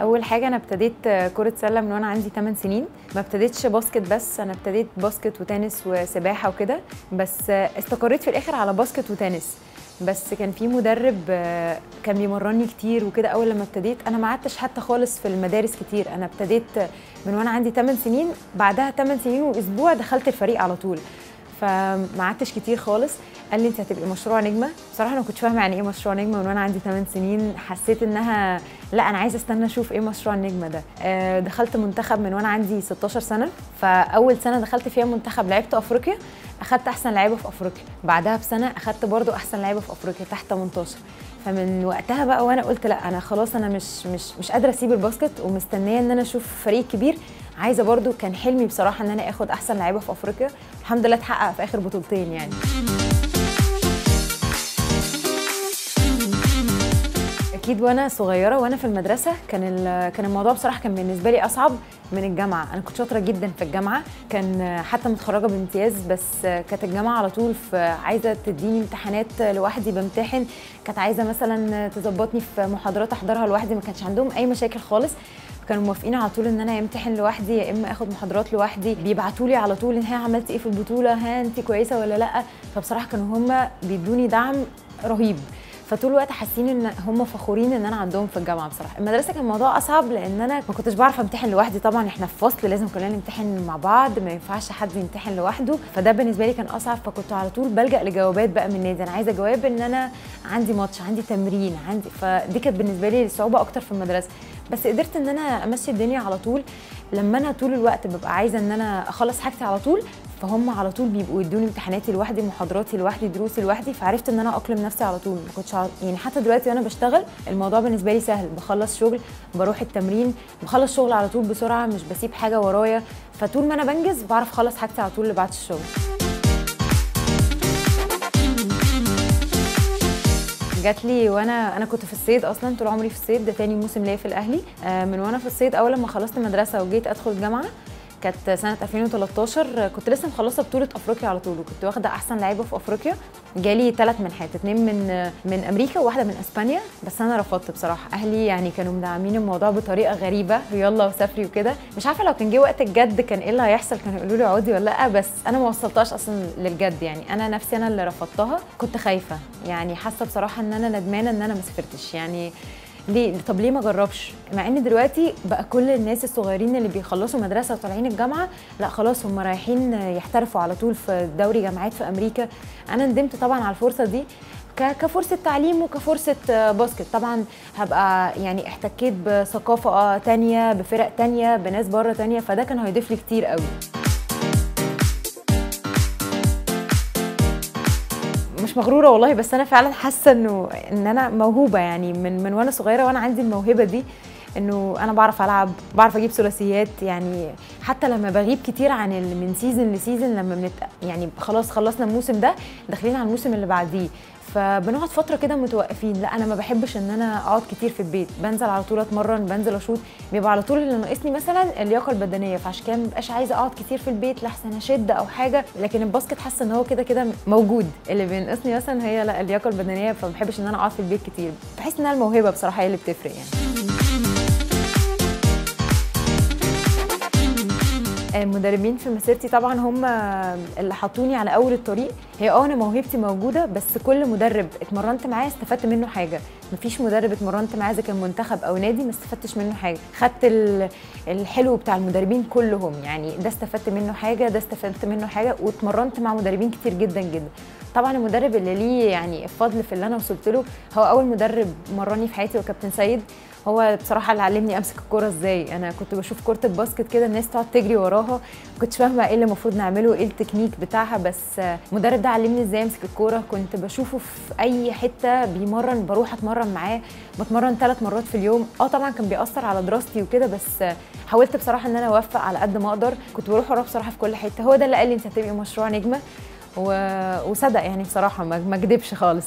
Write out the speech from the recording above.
أول حاجة أنا ابتديت كرة سلة من وأنا عندي 8 سنين. ما ابتديتش basket بس أنا ابتديت basket و tennis وسباحة وكده. بس استقريت في الآخر على basket و tennis. بس كان في مدرب كان بيمرني كتير وكده. أول لما ابتديت أنا ما قعدتش حتى خالص في المدارس كتير. أنا ابتديت من وأنا عندي 8 سنين بعدها 8 سنين وأسبوع دخلت الفريق على طول. فما قعدتش كتير خالص. قال لي انت هتبقي مشروع نجمة. بصراحة أنا ما كنتش فاهمة يعني إيه مشروع نجمة من وأنا عندي 8 سنين. حسيت إنها لا أنا عايزة أستنى أشوف إيه مشروع النجمة ده. دخلت منتخب من وأنا عندي 16 سنة. فأول سنة دخلت فيها منتخب لعبت أفريقيا. أخدت أحسن لعيبة في أفريقيا. بعدها بسنة أخدت برضو أحسن لعيبة في أفريقيا تحت 18 فمن وقتها بقى وأنا قلت لا أنا خلاص أنا مش مش مش قادرة أسيب الباسكت ومستنية إن أنا أشوف فريق كبير. عايزة برضو كان حلمي بصراحة إن أنا آخد أحسن لعيبة في أفريقيا. الحمد لله اتحقق في آخر بطولتين يعني. أكيد وأنا صغيرة وأنا في المدرسة كان كان الموضوع بصراحة كان بالنسبة لي أصعب من الجامعة. أنا كنت شاطرة جدا في الجامعة كان حتى متخرجة بامتياز بس كانت الجامعة على طول في عايزة تديني امتحانات لوحدي بمتحن. كانت عايزة مثلا تظبطني في محاضرات أحضرها لوحدي ما كانش عندهم أي مشاكل خالص. كانوا موافقين على طول إن أنا أمتحن لوحدي يا إما آخد محاضرات لوحدي. بيبعتوا لي على طول إن ها عملت إيه في البطولة ها انت كويسة ولا لأ؟ فبصراحة كانوا هم بيدوني دعم رهيب. فطول الوقت حاسين إن هم فخورين إن أنا عندهم في الجامعة بصراحة. المدرسة كان الموضوع أصعب لأن أنا ما كنتش بعرف أمتحن لوحدي. طبعا إحنا في فصل لازم كلنا نمتحن مع بعض ما ينفعش حد يمتحن لوحده. فده بالنسبة لي كان أصعب فكنت على طول بلجأ لجوابات بقى من النادي. أنا عايزة جواب إن أنا عندي ماتش عندي تمرين عندي فدي كانت بالنسبة لي صعوبة أكتر في المدرسة. بس قدرت إن أنا أمشي الدنيا على طول. لما أنا طول الوقت ببقى عايزة إن أنا أخلص حاجتي على طول فهم على طول بيبقوا يدوني امتحاناتي لوحدي محاضراتي لوحدي دروسي لوحدي فعرفت إن أنا أقلم نفسي على طول. ما كنتش يعني حتى دلوقتي وأنا بشتغل الموضوع بالنسبة لي سهل. بخلص شغل بروح التمرين بخلص شغل على طول بسرعة مش بسيب حاجة ورايا. فطول ما أنا بنجز بعرف أخلص حاجتي على طول اللي بعد الشغل. جات لي وأنا أنا كنت في الصيد أصلا طول عمري في الصيد. ده تاني موسم ليا في الأهلي. من وأنا في الصيد أول لما خلصت مدرسة وجيت أدخل الجامعة كانت سنة 2013 كنت لسه مخلصة بطولة أفريقيا على طول وكنت واخدة أحسن لعيبه في أفريقيا. جالي ثلاث منحات اتنين من من أمريكا وواحدة من إسبانيا بس أنا رفضت بصراحة. أهلي يعني كانوا مدعمين الموضوع بطريقة غريبة يلا وسافري وكده. مش عارفة لو كان جه وقت الجد كان إيه اللي هيحصل كانوا يقولوا لي اقعدي ولا لأ بس أنا ما وصلتهاش أصلا للجد يعني. أنا نفسي أنا اللي رفضتها كنت خايفة يعني حاسة بصراحة إن أنا ندمانة إن أنا ما سافرتش يعني. ليه طب ليه ما اجربش مع إن دلوقتي بقى كل الناس الصغيرين اللي بيخلصوا مدرسة وطالعين الجامعة لا خلاص هم رايحين يحترفوا على طول في دوري جامعات في أمريكا. أنا ندمت طبعا على الفرصة دي كفرصة تعليم وكفرصة باسكت. طبعا هبقى يعني احتكيت بثقافة تانية بفرق تانية بناس بره تانية فده كان هيضيف لي كتير قوي. مش مغرورة والله بس أنا فعلا حاسة إنه إن أنا موهوبة يعني من من وأنا صغيرة وأنا عندي الموهبة دي. إنه أنا بعرف ألعب بعرف أجيب ثلاثيات يعني حتى لما بغيب كتير عن من season ل season لما بنت يعني خلاص خلصنا الموسم ده داخلين على الموسم اللي بعديه. فبنقعد فترة كده متوقفين. لأ أنا ما بحبش إن أنا أقعد كتير في البيت. بنزل على طول أتمرن بنزل أشوط. بيبقى على طول اللي ناقصني مثلا اللياقة البدنية. فعشان كده مبقاش عايزة أقعد كتير في البيت. لحسن اشد أو حاجة. لكن ال basket حاسة إن هو كده كده موجود. اللي بينقصني مثلا هي لأ اللياقة البدنية. فما بحبش إن أنا أقعد في البيت كتير. بحس إنها الموهبة بصراحة هي اللي بتفرق يعني. المدربين في مسيرتي. طبعا هم اللي حطوني على أول الطريق. هي آه أنا موهبتي موجوده بس كل مدرب اتمرنت معاه استفدت منه حاجة. مفيش مدرب اتمرنت معاه إذا كان منتخب أو نادي ما استفدتش منه حاجة. خدت الحلو بتاع المدربين كلهم يعني ده استفدت منه حاجة ده استفدت منه حاجة واتمرنت مع مدربين كتير جدا جدا. طبعا المدرب اللي ليه يعني الفضل في اللي أنا وصلت له هو أول مدرب مرني في حياتي وكابتن سيد. هو بصراحة اللي علمني أمسك الكورة إزاي. أنا كنت بشوف كرة ال basket كده الناس تقعد تجري وراها ما كنتش فاهمة إيه اللي المفروض نعمله إيه التكنيك بتاعها بس المدرب ده علمني إزاي امسك الكورة. كنت بشوفه في أي حتة بيمرن بروح أتمرن معاه. بتمرن ثلاث مرات في اليوم. آه طبعا كان بيأثر على دراستي وكده بس حاولت بصراحة إن أنا أوفق على قد ما أقدر. كنت بروح وراه بصراحة في كل حتة. هو ده اللي قال لي أنت هتبقي مشروع نجمة و... وصدق يعني بصراحة ما كدبش خالص.